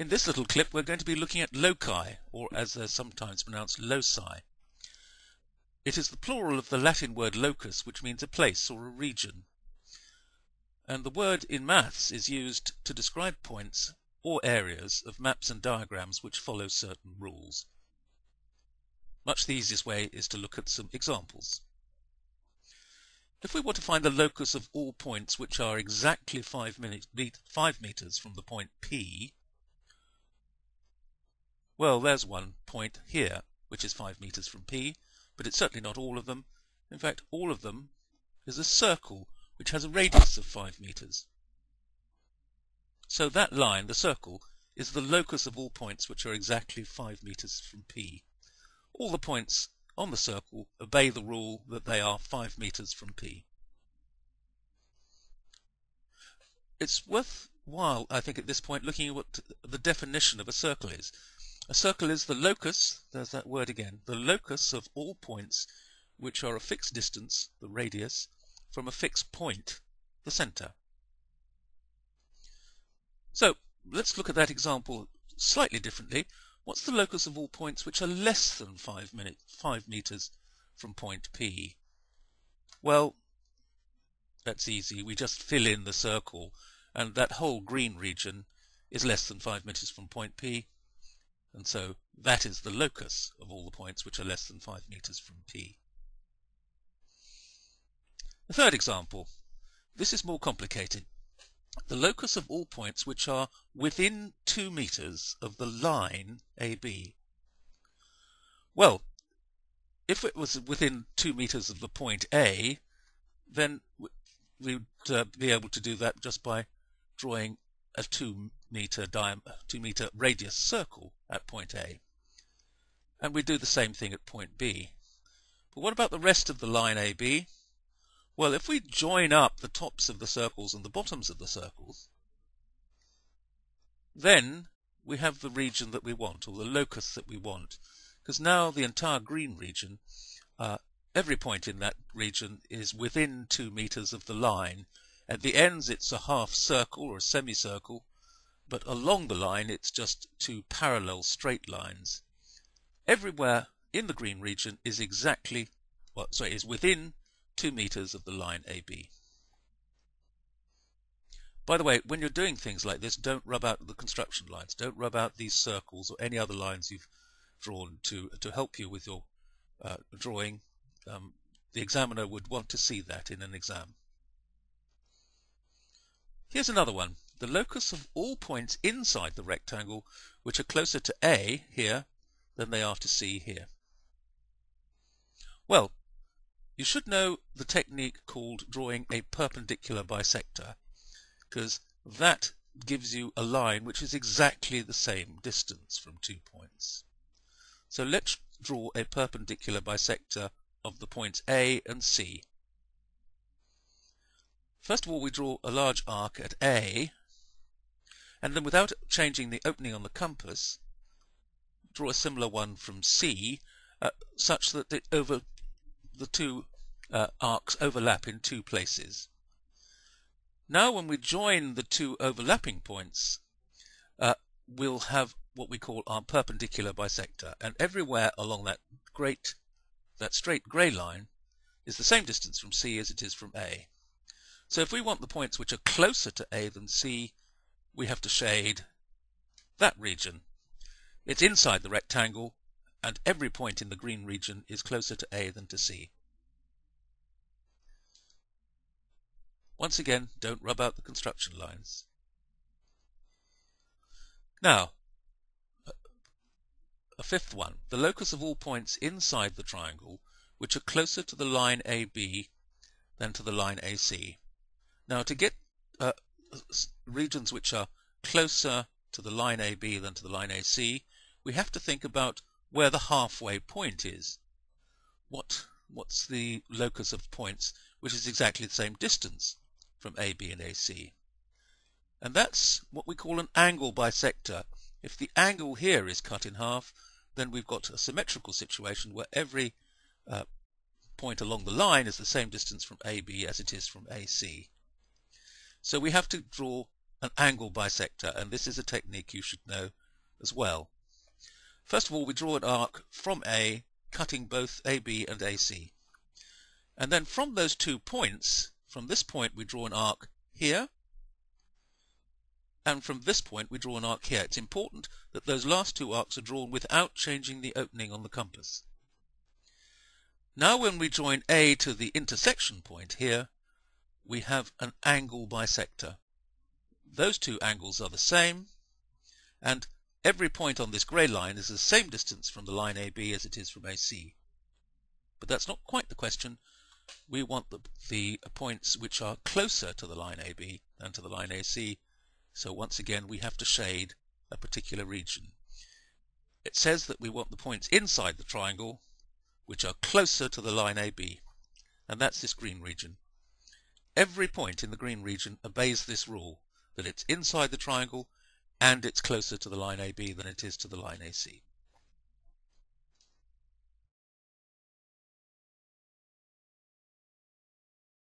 In this little clip we're going to be looking at loci, or as they're sometimes pronounced loci. It is the plural of the Latin word locus which means a place or a region. And the word in maths is used to describe points or areas of maps and diagrams which follow certain rules. Much the easiest way is to look at some examples. If we want to find the locus of all points which are exactly 5, five meters from the point P, well, there's one point here, which is 5 meters from P, but it's certainly not all of them. In fact, all of them is a circle which has a radius of 5 meters. So that line, the circle, is the locus of all points which are exactly 5 meters from P. All the points on the circle obey the rule that they are 5 meters from P. It's worthwhile, I think, at this point looking at what the definition of a circle is. A circle is the locus, there's that word again, the locus of all points which are a fixed distance, the radius, from a fixed point, the center. So let's look at that example slightly differently. What's the locus of all points which are less than 5, minute, 5 meters from point P? Well, that's easy. We just fill in the circle and that whole green region is less than 5 meters from point P and so that is the locus of all the points which are less than 5 meters from P. The third example. This is more complicated. The locus of all points which are within 2 meters of the line AB. Well, if it was within 2 meters of the point A, then we'd uh, be able to do that just by drawing a 2 meter 2 meter radius circle at point A. And we do the same thing at point B. But what about the rest of the line AB? Well, if we join up the tops of the circles and the bottoms of the circles, then we have the region that we want, or the locus that we want. Because now the entire green region, uh, every point in that region is within two meters of the line. At the ends it's a half circle or a semicircle, but along the line it's just two parallel straight lines. Everywhere in the green region is exactly, well, sorry, is within 2 meters of the line AB. By the way, when you're doing things like this, don't rub out the construction lines. Don't rub out these circles or any other lines you've drawn to, to help you with your uh, drawing. Um, the examiner would want to see that in an exam. Here's another one the locus of all points inside the rectangle which are closer to A here than they are to C here. Well, you should know the technique called drawing a perpendicular bisector because that gives you a line which is exactly the same distance from two points. So let's draw a perpendicular bisector of the points A and C. First of all we draw a large arc at A and then without changing the opening on the compass, draw a similar one from C, uh, such that it over the two uh, arcs overlap in two places. Now when we join the two overlapping points, uh, we'll have what we call our perpendicular bisector, and everywhere along that great, that straight grey line is the same distance from C as it is from A. So if we want the points which are closer to A than C, we have to shade that region. It's inside the rectangle and every point in the green region is closer to A than to C. Once again, don't rub out the construction lines. Now, a fifth one, the locus of all points inside the triangle which are closer to the line AB than to the line AC. Now to get uh, regions which are closer to the line AB than to the line AC, we have to think about where the halfway point is. What What's the locus of points which is exactly the same distance from AB and AC? And that's what we call an angle bisector. If the angle here is cut in half, then we've got a symmetrical situation where every uh, point along the line is the same distance from AB as it is from AC. So we have to draw an angle bisector, and this is a technique you should know as well. First of all, we draw an arc from A, cutting both AB and AC. And then from those two points, from this point we draw an arc here, and from this point we draw an arc here. It's important that those last two arcs are drawn without changing the opening on the compass. Now when we join A to the intersection point here, we have an angle bisector. Those two angles are the same, and every point on this grey line is the same distance from the line AB as it is from AC. But that's not quite the question. We want the, the points which are closer to the line AB than to the line AC, so once again we have to shade a particular region. It says that we want the points inside the triangle which are closer to the line AB, and that's this green region. Every point in the green region obeys this rule, that it's inside the triangle and it's closer to the line AB than it is to the line AC.